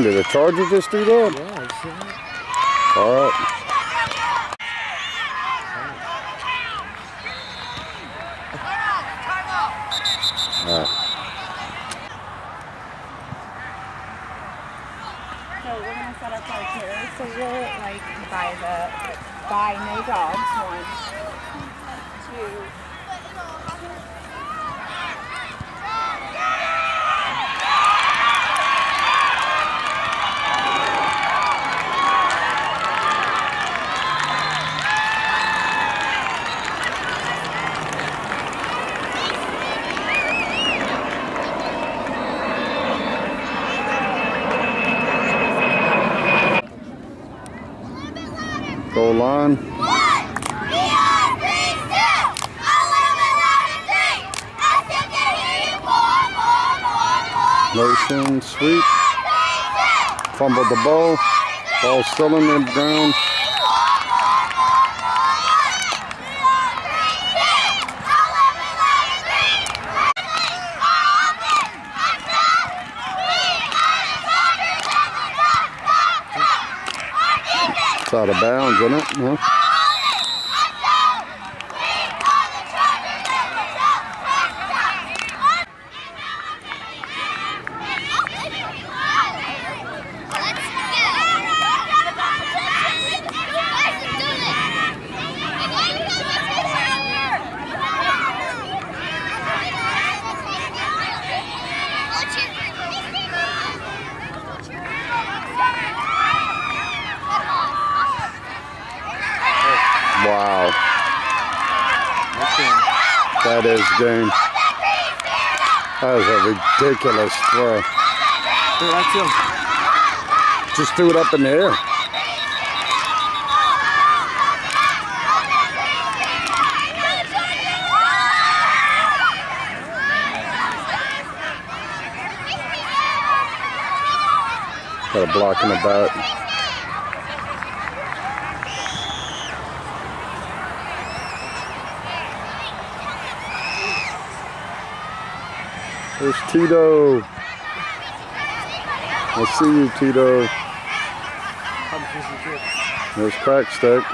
Man, did the Charger just do that? Yeah, you see that? All right. All right. So we're gonna set up our chairs. So we'll like buy the buy no dogs one, two. Goal line. Motion, sweep. Fumbled the ball. Ball still in the ground. It's out of bounds, isn't it? No. That is game. That is a ridiculous throw. Here, that's him. Just threw it up in the air. Got a block in the back. There's Tito. I see you, Tito. Come kiss the. There's Crackstack.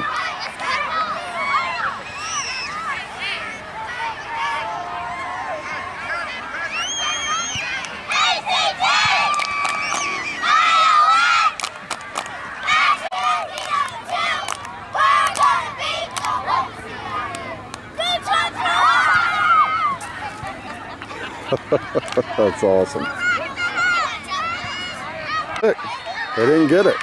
That's awesome. Look, they didn't get it.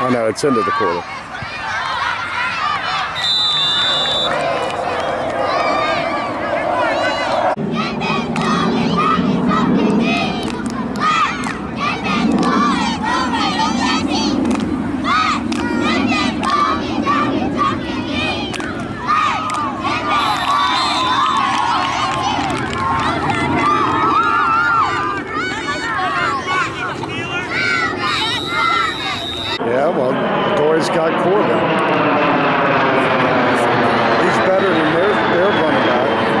Oh, I know, it's into the quarter. Well, Doy's got Corbin. He's better than their, their running back.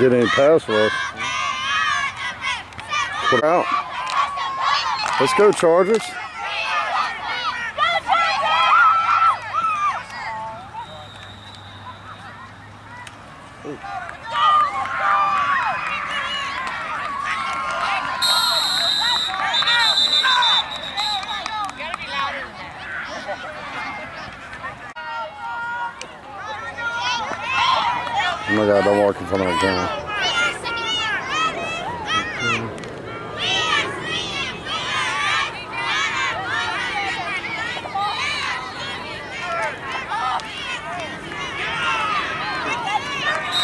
Get any pass rush. Put out. Let's go, Chargers.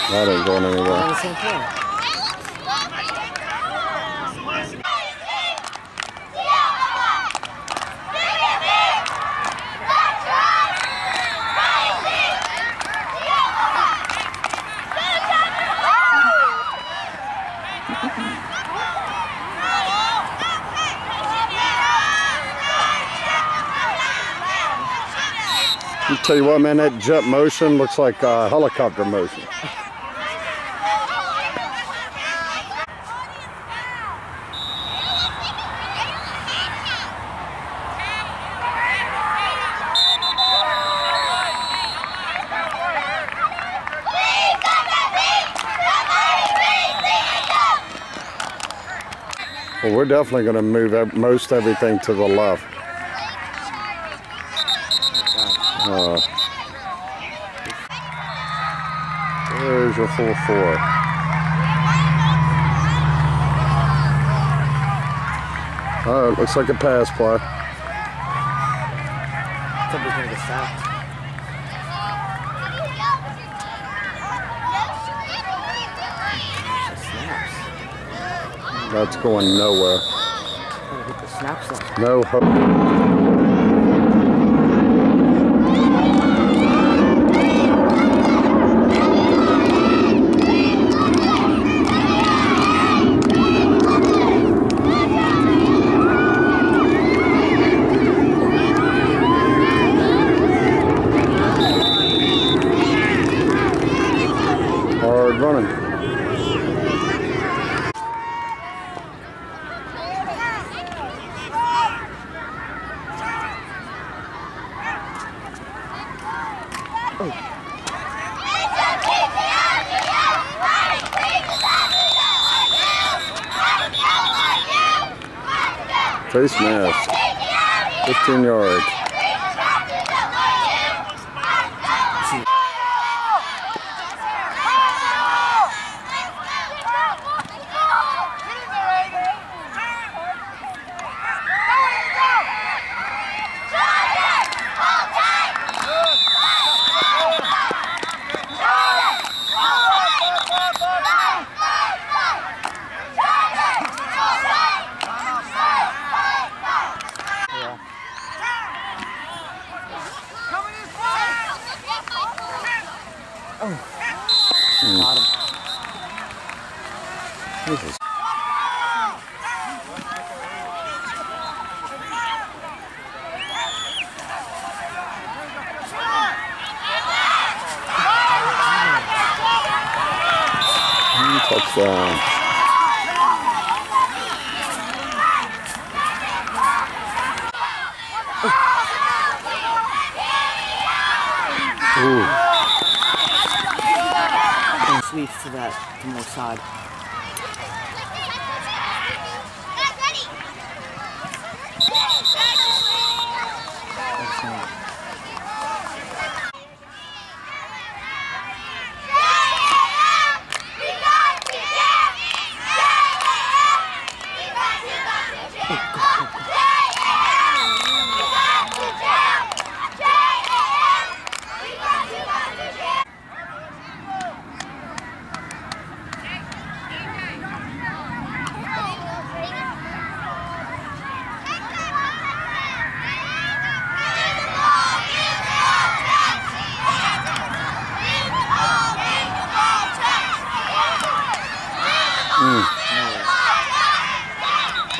That ain't going anywhere. tell you what, man, that jet motion looks like uh, helicopter motion. Well, we're definitely going to move most everything to the left. Uh, there's your full four. All right, looks like a pass play. Somebody's gonna get sacked. That's going nowhere. Gotta get the snaps up. No hope. Hard running. Face mask. 15 yards. Ooh. And sweeps to that, to more side. Excellent.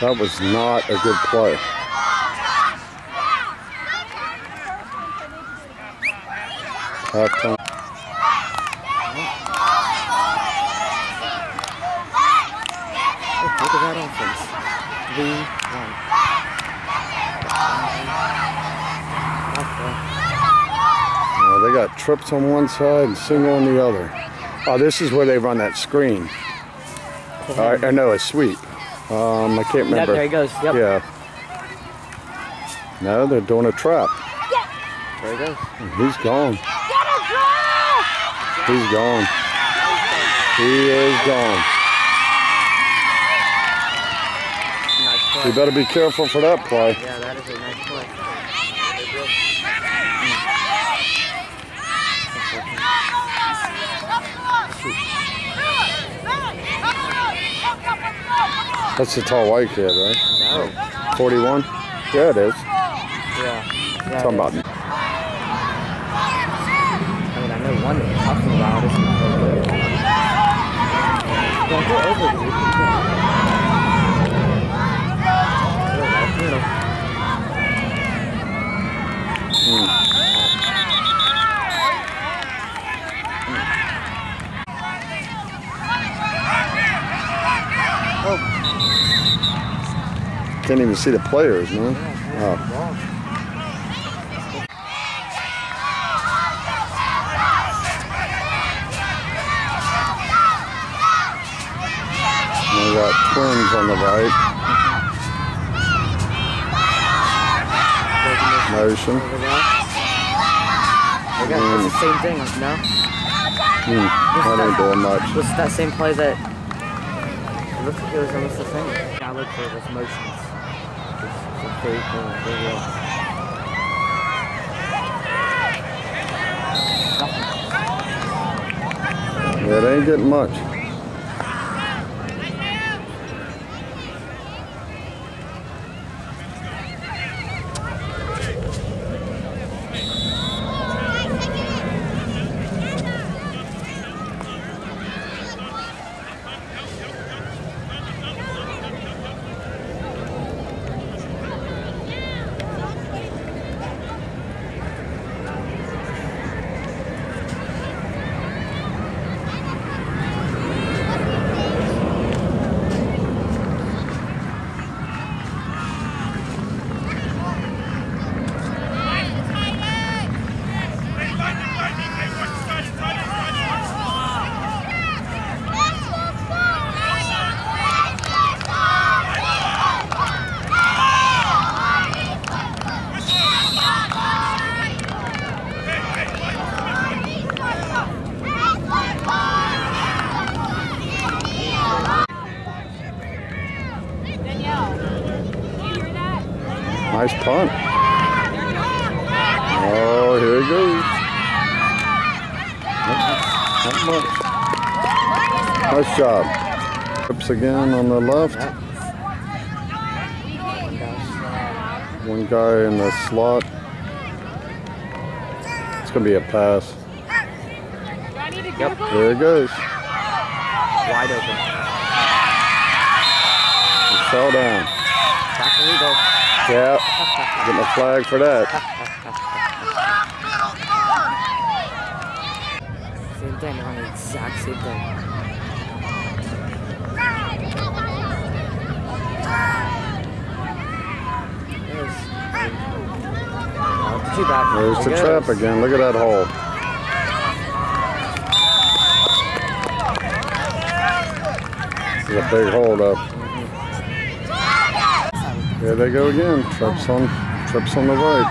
That was not a good play. Look at that offense. They got trips on one side and single on the other. Oh, this is where they run that screen. Uh, I know a sweep. Um, I can't Yep, remember. there he goes. Yep. Yeah. No, they're doing a trap. There he goes. He's gone. He's gone. He is gone. Nice play. You better be careful for that play. Yeah, that is a nice play. That's the tall white kid, right? No. 41? Yeah, it is. Yeah. yeah Talking about. I mean, I know one that talking about is Don't go over the hmm. Middle. Can't even see the players, man. Yeah, Oh. We got twins on the right. Motion. Over there. They got, it's the same thing, no? Hmm, that ain't doing much. Was that same play that looks like it was almost the same? Yeah, I look for those motions. It's, it's very cool, very real. Nothing. It ain't getting much. Nice punt. Oh, here he goes. Not much. Nice job. Trips again on the left. One guy in the slot. It's going to be a pass. Yep, There it goes. wide open. He fell down. That's illegal. Yeah, getting a flag for that. Same thing, they're on the exact same thing. There's, too bad. There's the trap again. Look at that hole. There's a big hold up. There they go again. Trips on trips on the right.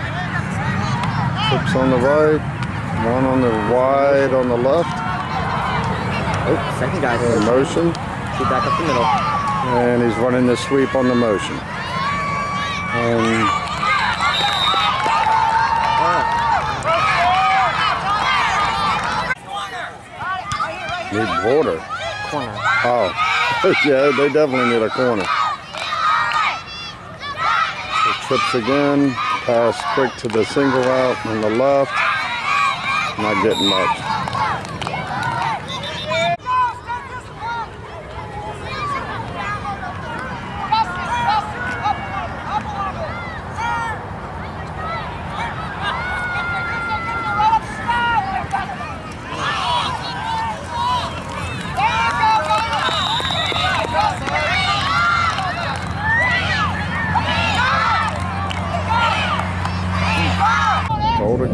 Trips on the right. One on the wide on the left. Oh, second guy. In motion. Two back up the middle. And he's running the sweep on the motion. Um, and need border. Corner. Oh, yeah, they definitely need a corner. So trips again, pass quick to the single out on the left. Not getting much.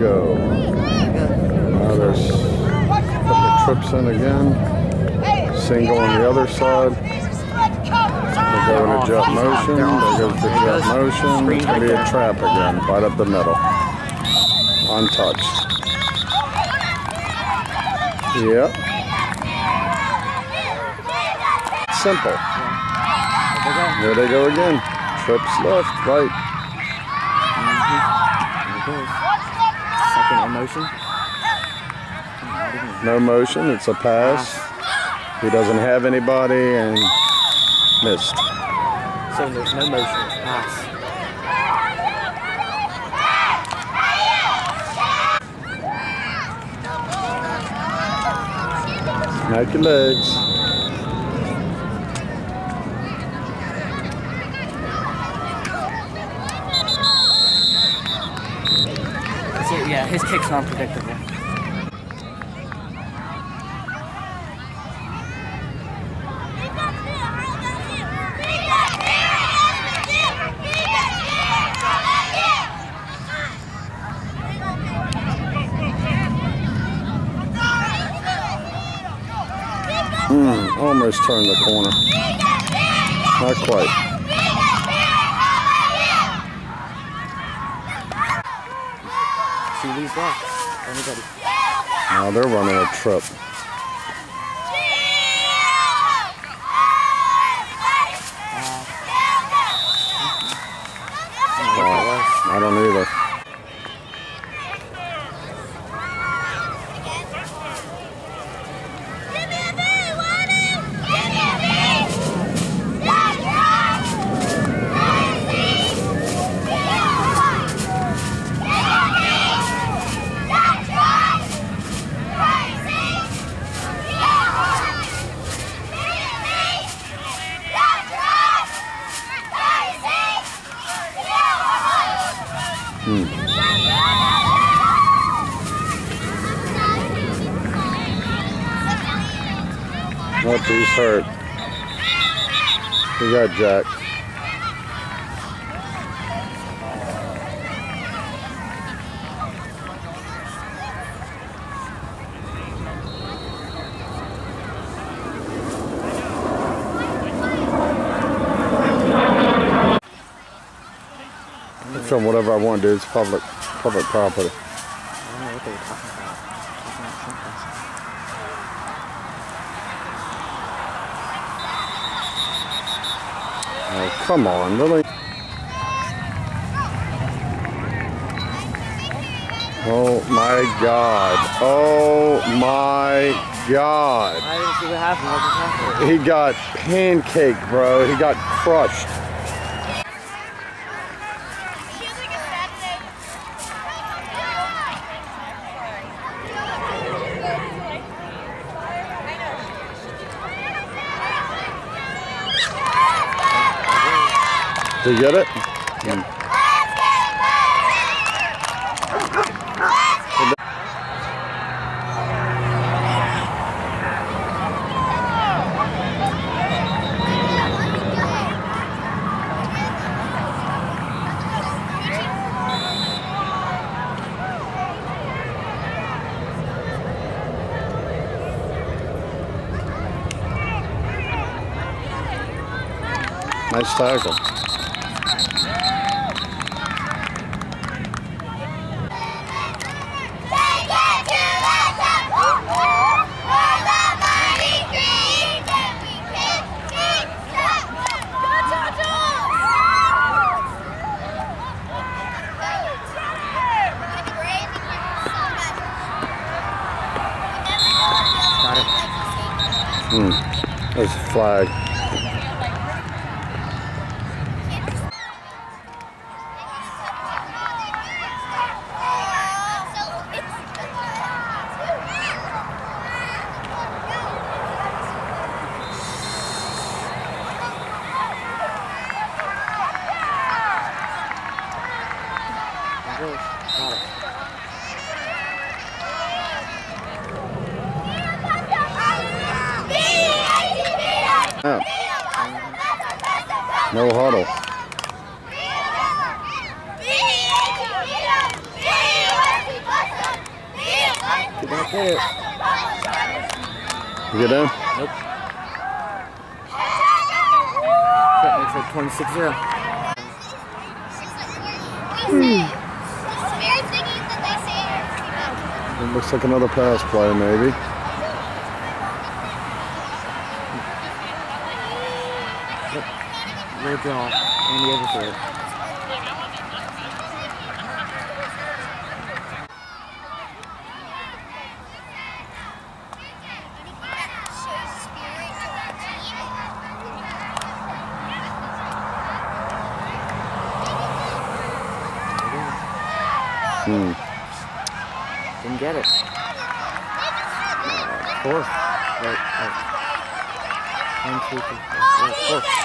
Go. Now there's couple trips in again. Single on the other side. They go into jet motion. There goes the jet motion. It's going to be a trap again, right up the middle. Untouched. Yep. Simple. There they go. They go again. Trips left, right. Mm-hmm. There it goes. Second in motion. No motion. It's a pass. He doesn't have anybody and missed. So there's no motion. It's pass. Smack your legs. kick's not predictable. Mm, almost turned the corner. Not quite. See these blocks. Anybody. Now they're running a trip. I don't either. Oh, he's hurt. He got Jack. Whatever I want, to do. It's public, public property. I don't know what they were talking about. It's not something. Oh, come on, really? Oh my god. Oh my god. I didn't see what happened. What just happened? He got pancaked, bro. He got crushed. Did you get it? Nice tackle. Got it. Hmm. There's a flag. Got it. Yeah. No huddle. Get back there. You get in? Nope. That makes it 26 0. It looks like another pass play, maybe. Red draw. And the third. Hmm. Didn't get it. Uh, fourth. Right, right. One, two, three, four. Fourth.